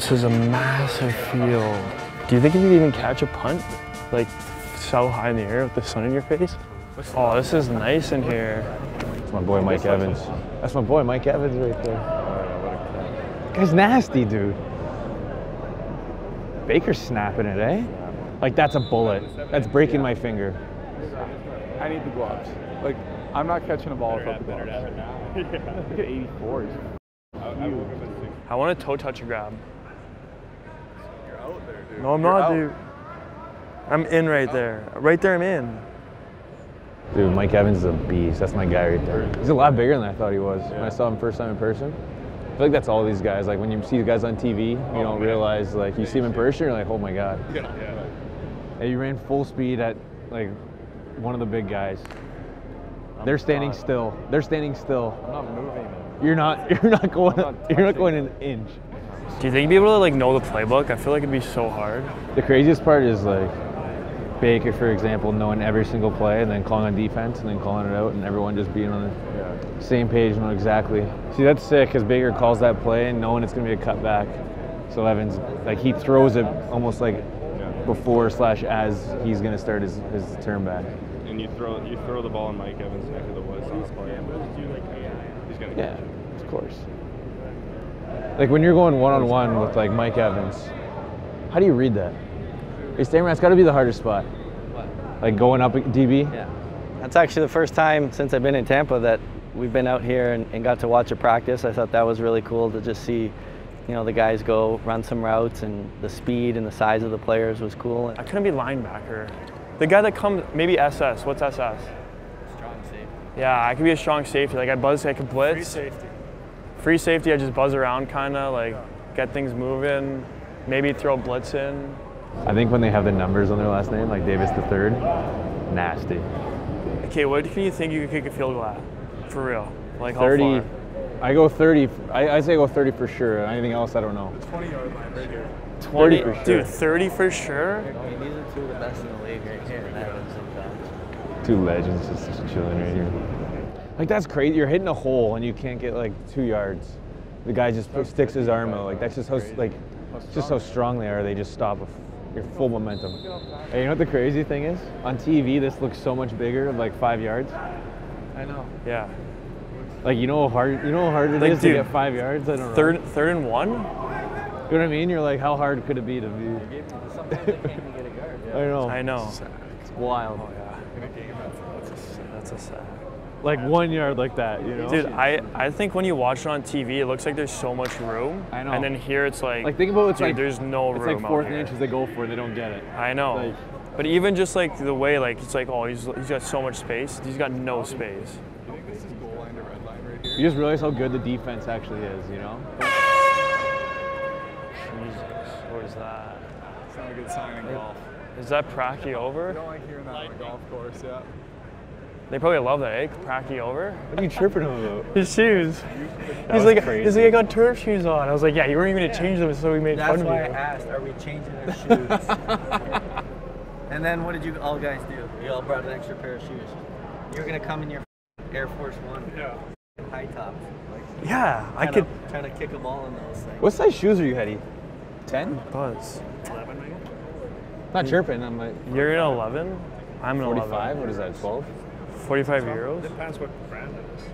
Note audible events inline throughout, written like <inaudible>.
this is a massive field. Do you think you could even catch a punt? Like so high in the air with the sun in your face? Oh, this is nice in here. That's my boy Mike Evans. That's my boy Mike Evans right there. Guy's nasty, dude. Baker's snapping it, eh? Like that's a bullet. That's breaking my finger. I need the gloves. Like, I'm not catching a ball without the gloves. Look at 84. He's I want a toe touch grab. No, I'm not, out. dude. I'm in right there. Right there, I'm in. Dude, Mike Evans is a beast. That's my guy right there. He's a lot bigger than I thought he was when I saw him first time in person. I feel like that's all these guys. Like when you see the guys on TV, you oh, don't realize like you see him in person, you're like, oh my god. Yeah, yeah. you ran full speed at like one of the big guys. They're standing still. They're standing still. I'm not moving. You're not. <laughs> You're not going. not You're not going an inch. Do you think you'd be able to like know the playbook? I feel like it'd be so hard. The craziest part is like Baker, for example, knowing every single play and then calling on defense and then calling it out and everyone just being on Yeah. the same page, know exactly. See, that's sick because Baker calls that play and knowing it's going to be a cutback. So Evans, like he throws it almost like before slash as he's going to start his, his turn back. And you throw you throw the ball in Mike Evans' neck of the woods on this play. He's gonna Yeah, catch it. of course. Like when you're going one on one with like Mike Evans, how do you read that? Hey, Stammer, that's got to be the hardest spot. What? Like going up DB. Yeah. That's actually the first time since I've been in Tampa that we've been out here and, and got to watch a practice. I thought that was really cool to just see, you know, the guys go run some routes and the speed and the size of the players was cool. I couldn't be linebacker. The guy that comes, maybe SS. What's SS? Strong safety. Yeah, I could be a strong safety. Like I buzz, I could blitz. Free safety. Free safety, I just buzz around kind of, like get things moving. Maybe throw a blitz in. I think when they have the numbers on their last name, like Davis the third, nasty. Okay, what can you think you could kick a field goal at? For real? Like how 30. far? I go 30. I, I say go 30 for sure. Anything else, I don't know. 20 yard line right here. 20 for sure. Dude, 30 for sure? I mean, these are two of the best in the league right here. And Evans and Jones. Two legends just chilling right here. Like that's crazy. You're hitting a hole and you can't get like two yards. The guy just sticks his arm out. Like that's just how like it's just how strong they are. They just stop with your full momentum. Hey, you know what the crazy thing is? On TV, this looks so much bigger, like five yards. I know. Yeah. Like you know how hard you know how hard it is Like, to dude, get five yards. I don't know. Third, third and one? You know what I mean? You're like, how hard could it be to be? Sometimes they can't even get a guard. <laughs> I know. I know. It's wild. Oh yeah. In a game, that's, that's a That's a sad. Like one yard like that, you know? Dude, I, I think when you watch it on TV, it looks like there's so much room. I know. And then here it's like, like think about it's dude, like there's no it's room like fourth and inches they go for, they don't get it. I know. like- but even just like the way, like it's like, oh, he's, he's got so much space. He's got no space. You think this is goal line to red line right here? You just realize how good the defense actually is, you know? Jesus, what is that? It's not a good sign in golf. Is that Pracky over? I don't like hearing that on a golf course, yeah. They probably love that, eh? Pracky over? What are you chirping him about? His shoes. That He's was like, crazy. he's like, I got turf shoes on. I was like, yeah, you weren't even gonna change them, so we made That's fun of you. That's why I asked, are we changing our shoes? <laughs> and then what did you all guys do? You all brought an extra pair of shoes. You're gonna come in your Air Force One Yeah. high tops. Like, Yeah, I could. to, trying to kick them all in those things. What size shoes are you, Hetty? 10? Buzz. Eleven. Not chirping, I'm like You're an 11. I'm an 45? 11. What is that, 12? 45 euros. Depends what brand it is.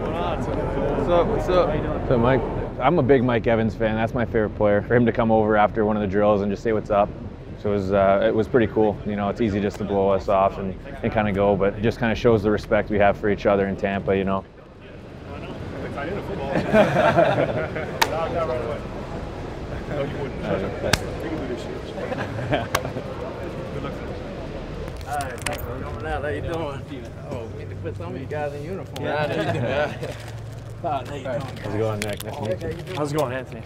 What's up? What's up? So, Mike, I'm a big Mike Evans fan. That's my favorite player. For him to come over after one of the drills and just say what's up. So it was, uh, it was pretty cool. You know, it's easy just to blow us off and, and kind of go, but it just kind of shows the respect we have for each other in Tampa, you know. If I did coming out. How you doing? Oh, get to put some of you guys in uniform. Yeah, how you doing? You doing? How's it going, Nick? Nice to meet you. How's it going, Anthony?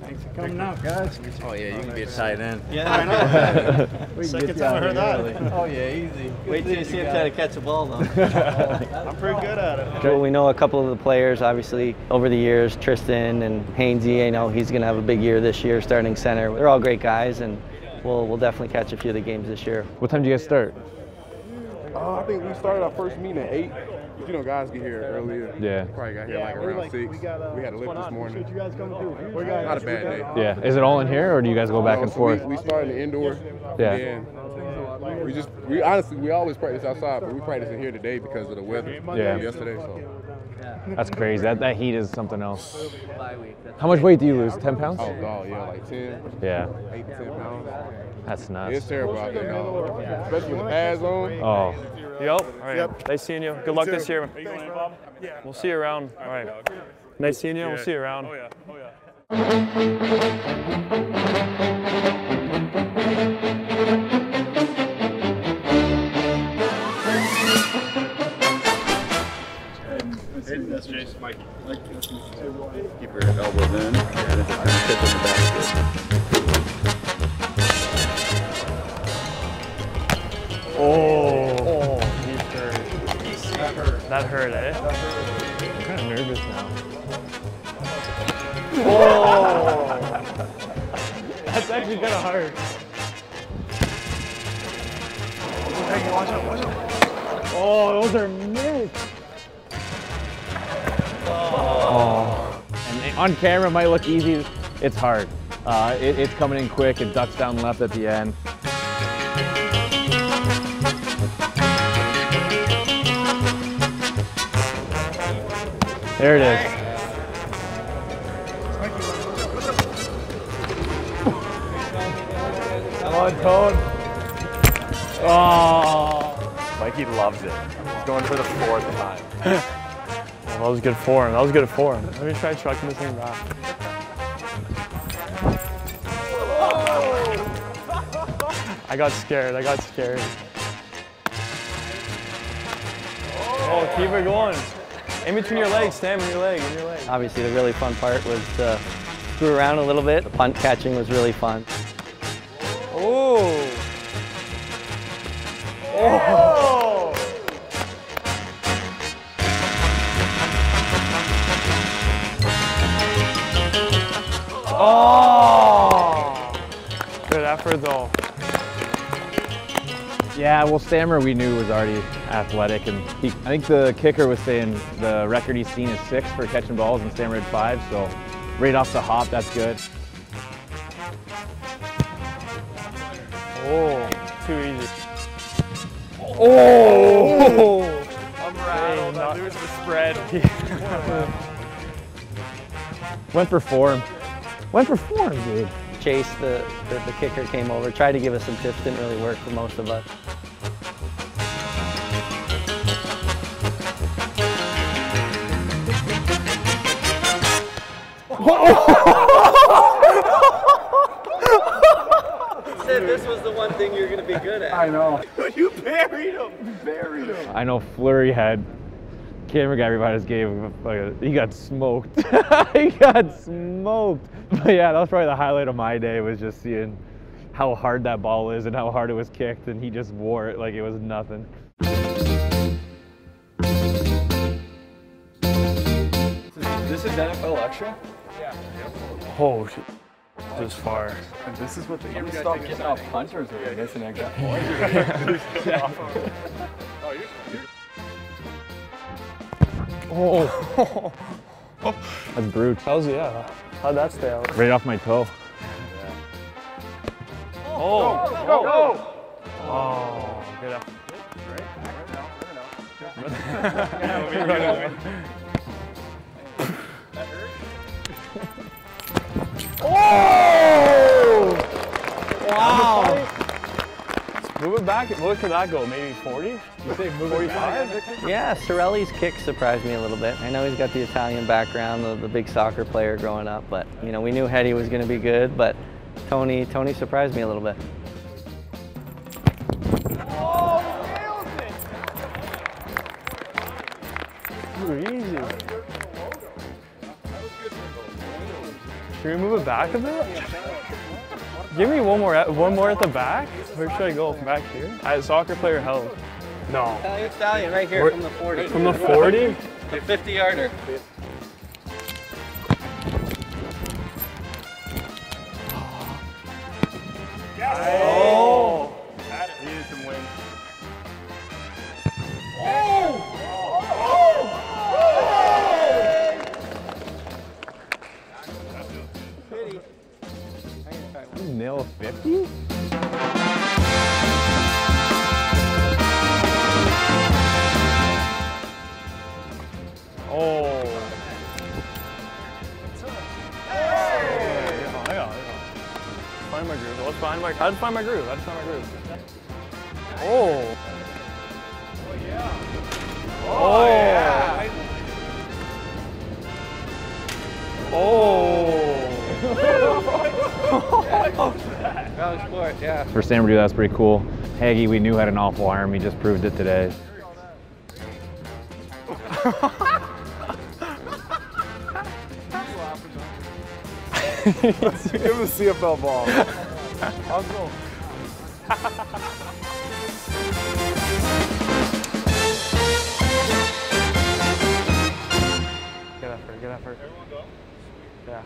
Thanks for coming out, guys. Oh yeah, you can be a tight end. Yeah, I know. Second time I heard that. Oh yeah, easy. Wait till you see him try to catch a ball though. <laughs> I'm pretty good at it. Well, we know a couple of the players, obviously, over the years, Tristan and Hainsey. I know he's going to have a big year this year, starting center. They're all great guys, and we'll, we'll definitely catch a few of the games this year. What time do you guys start? Uh, Uh, I think we started our first meeting at eight. But you know, guys get here earlier. Yeah. Probably got here like around six. We, had a lift this morning. you guys come through? Not a bad day. Yeah. Is it all in here, or do you guys go back Uh, and so forth? We, we started in the indoor. Yeah. We just, we honestly, we always practice outside, but we practice in here today because of the weather. Yeah. Yesterday, so. That's crazy. That that heat is something else. Bye week. That's How much weight do you lose? 10 pounds? Oh, dog, yeah, like 10, Yeah. 8 to 10 pounds. That's It's terrible out there, dog. Especially with the pads on. Oh. Yep. All right. Nice seeing you. Good luck this year. We'll see you around. All right. Nice seeing you. We'll see you around. Oh, yeah. Oh, yeah. <laughs> kind of hard. Oh, those are missed. Oh. And on camera it might look easy. It's hard. Uh, it, it's coming in quick. It ducks down left at the end. There it is. Come on, Cone. Oh. Mikey loves it. He's going for the fourth time. <laughs> That was good for him. That was good form. Let me try chucking this thing back. I got scared. I got scared. Oh, keep it going. In between your legs, Stam, in your leg, in your leg. Obviously, the really fun part was to screw around a little bit. The punt catching was really fun. Oh. Oh. Good effort though. Yeah, well, Stammer we knew was already athletic, and he, I think the kicker was saying the record he's seen is six for catching balls, and Stammer had five. So right off the hop, that's good. Oh, too easy. Oh! I'm rattled. I lose the spread. <laughs> Went for form. Went for form, dude. Chase, the, the, the kicker, came over, tried to give us some tips, didn't really work for most of us. <laughs> said this was the one thing you're going to be good at. I know. <laughs> you buried him. Buried him. I know Flurry had camera guy everybody just gave him like a, he got smoked. <laughs> he got smoked. But yeah, that was probably the highlight of my day was just seeing how hard that ball is and how hard it was kicked, and he just wore it like it was nothing. This is NFL Extra? Yeah. Oh, shit. This far. And this is what they I'm stop getting off punters or missing <laughs> extra Oh. oh. oh. <laughs> That's brute. That was, yeah. How'd that stay out? Right off my toe. Oh. Oh. Oh. Good effort. Oh! Back. What could that go? Maybe 40? You say move 45? Yeah, Cirelli's kick surprised me a little bit. I know he's got the Italian background, the, the big soccer player growing up, but you know we knew Hetty was going to be good, but Tony Tony surprised me a little bit. Should we move it back a bit? Give me one more, at- one more at the back. Where should I go? Back here? I soccer player held. No. Italian stallion right here Where- from the 40. From the 40? The 50 yarder. I had find my groove. I had to find my groove. Oh. Oh. yeah. Oh. oh. oh. <laughs> Valley Sport, yeah. For Sam to do that's pretty cool. Haggy, we knew had an awful arm. He just proved it today. <laughs> Give him a CFL ball. <laughs> I'll go. Get up effort, get effort. Yeah.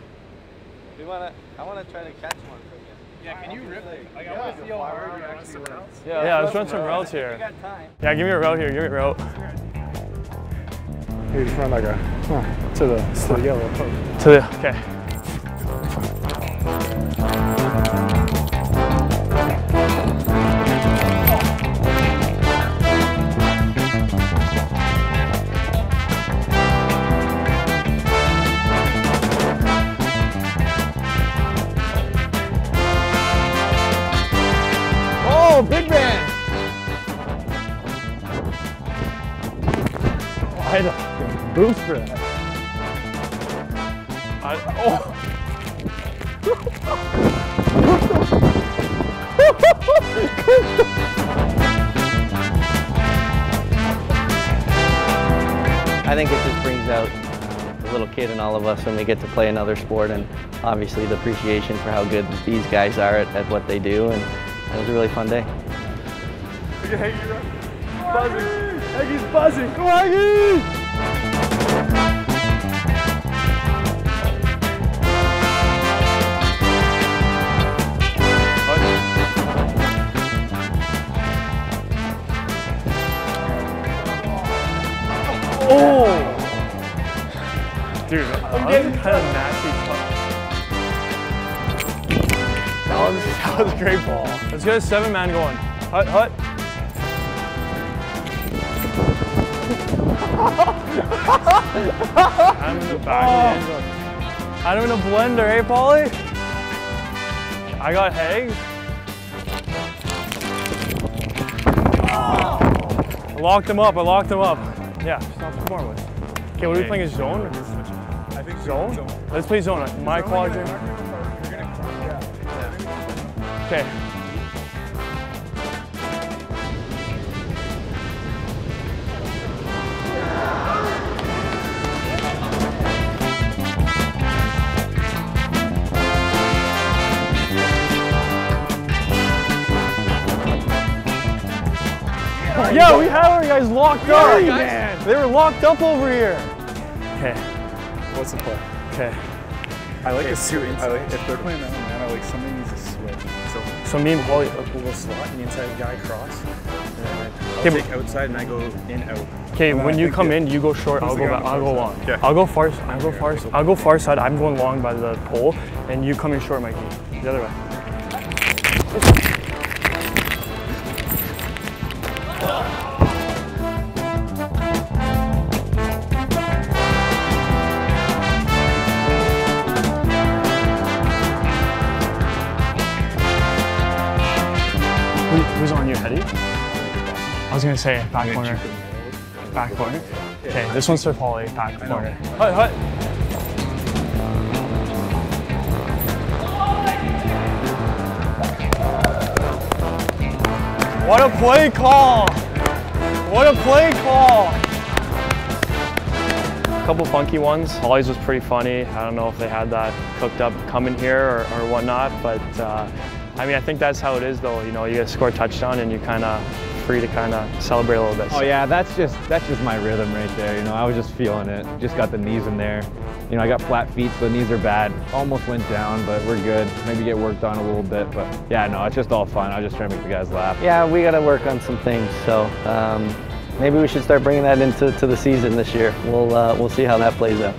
We wanna, I wanna try to catch one for you. Yeah, can you rip it? Like, I want to see how hard you actually routes. Yeah, let's run some routes here. Yeah, give me a route here. Give me a route. Here, run like a, huh, to the, to the yellow post. To the, okay. I think it just brings out the little kid in all of us when we get to play another sport and obviously the appreciation for how good these guys are at, at what they do and it was a really fun day. Look. Buzzing. Haggy's buzzing. Go Haggy! Dude, that was kind of nasty touch. That was, that was a great ball. Let's get a seven man going. Hut, hut. I'm in the back of the end zone. I'm in a blender, hey, Paulie? I got Hags. Oh. I locked him up, I locked him up. Yeah, stop the more with. Okay, what are we playing? A zone? Think Zone? Let's play zone. My quadrant. Okay. Yeah, we had our guys locked up. man. They were locked up over here. Okay, What's the play? okay. I like a suit. I like, if they're playing that one, man, I like somebody needs to switch. So So me and Paulie, a little slot and the inside guy cross. And I'll Okay, take outside and I go in out. Okay, when you come in, you go short. I'll go back. I'll go long. Yeah. I'll go far. I'll go far. I'll go far side. I'm going long by the pole, and you come in short, Mikey. The other way. Gonna say back corner. Back corner. Okay, this one's for Paulie. Back corner. Hut, hut. What a play call! What a play call! A couple funky ones. Paulie's was pretty funny. I don't know if they had that cooked up coming here or, or whatnot, but uh, I mean, I think that's how it is though. You know, you get score a touchdown and you kind of free to kind of celebrate a little bit. Oh yeah, that's just that's just my rhythm right there. You know, I was just feeling it. Just got the knees in there. You know, I got flat feet, so the knees are bad. Almost went down, but we're good. Maybe get worked on a little bit, but yeah, no, it's just all fun. I was just trying to make the guys laugh. Yeah, we got to work on some things. So um, maybe we should start bringing that into to the season this year. We'll uh, we'll see how that plays out.